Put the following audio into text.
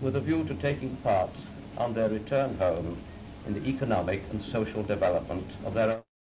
with a view to taking part on their return home in the economic and social development of their own.